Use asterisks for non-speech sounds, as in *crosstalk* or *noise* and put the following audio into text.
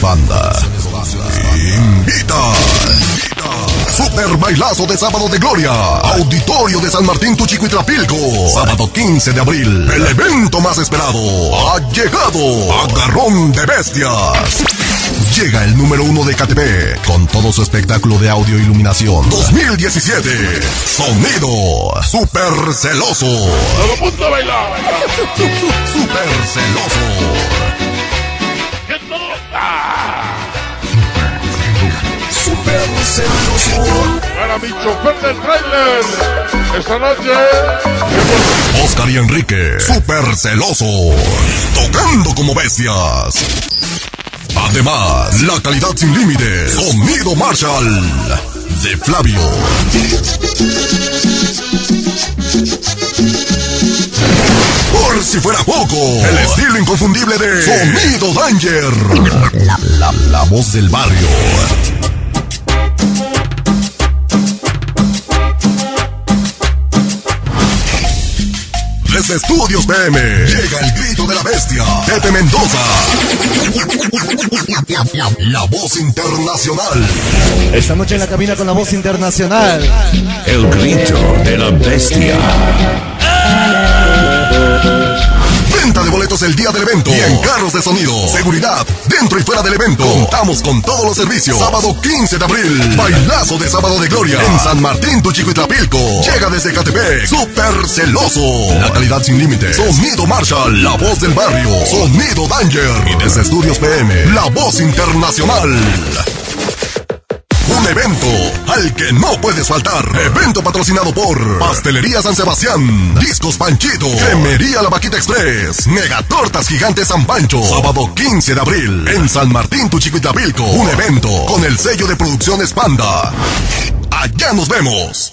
Producciones Banda. Invita. Super bailazo de sábado de gloria. Auditorio de San Martín Tuchico y Trapilco. Sábado 15 de abril. El evento más esperado. Ha llegado. Agarrón de bestias. Llega el número uno de KTP con todo su espectáculo de audio e iluminación 2017. Sonido super celoso. ¡Todo mundo a bailar! *laughs* Super celoso. Para mi chofer del trailer. Esta noche. Oscar y Enrique. Super celoso. Tocando como bestias. Además, la calidad sin límites. Sonido Marshall. De Flavio. Por si fuera poco, el estilo inconfundible de Sonido Danger. La, la, la voz del barrio. Desde Estudios PM llega el grito de la bestia, Pepe Mendoza. La voz internacional. Esta noche en la cabina con la voz internacional. El grito de la bestia. El día del evento. Y en carros de sonido. Seguridad. Dentro y fuera del evento. Contamos con todos los servicios. Sábado 15 de abril. Bailazo de sábado de gloria. En San Martín, Tuchico y Trapilco. Llega desde Catepec. Super celoso. La calidad sin límite. Sonido Marshall. La voz del barrio. Sonido Danger. Y desde Estudios PM. La voz internacional. Evento al que no puedes faltar. Evento patrocinado por Pastelería San Sebastián, Discos Panchito, Cremería La Vaquita Express, Megatortas Gigantes San Pancho. Sábado 15 de abril en San Martín, Tuchiquitapilco. Un evento con el sello de producciones Panda. Allá nos vemos.